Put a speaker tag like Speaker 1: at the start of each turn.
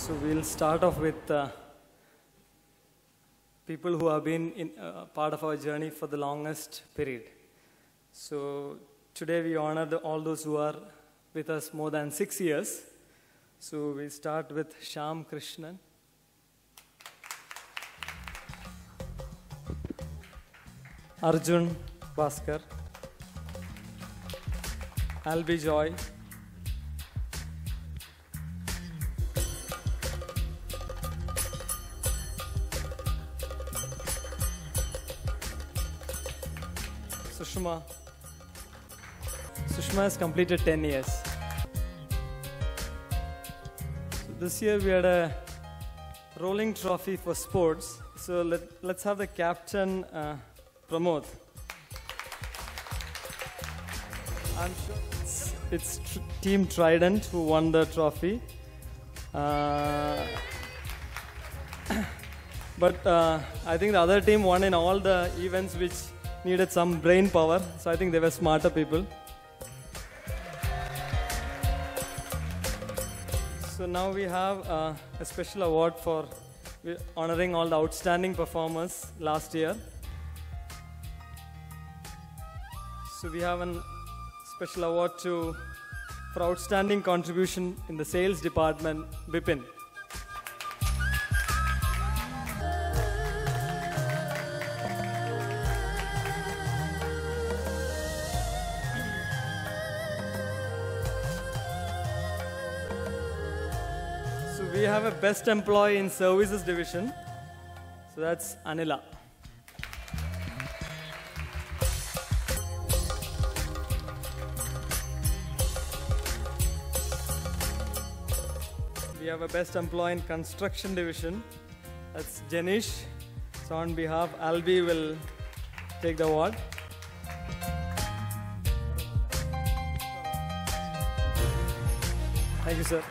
Speaker 1: So we'll start off with uh, people who have been in, uh, part of our journey for the longest period. So today we honor the, all those who are with us more than six years. So we start with Sham Krishnan. Arjun Bhaskar. Albi Joy. Sushma. Sushma has completed 10 years. So this year we had a rolling trophy for sports. So let, let's have the captain, uh, Pramod. I'm sure it's, it's tr- Team Trident who won the trophy. Uh, but uh, I think the other team won in all the events which needed some brain power. So I think they were smarter people. So now we have uh, a special award for honoring all the outstanding performers last year. So we have a special award to for outstanding contribution in the sales department, Bipin. We have a best employee in services division. So that's Anila. We have a best employee in construction division. That's Janish. So on behalf, Albi will take the award. Thank you, sir.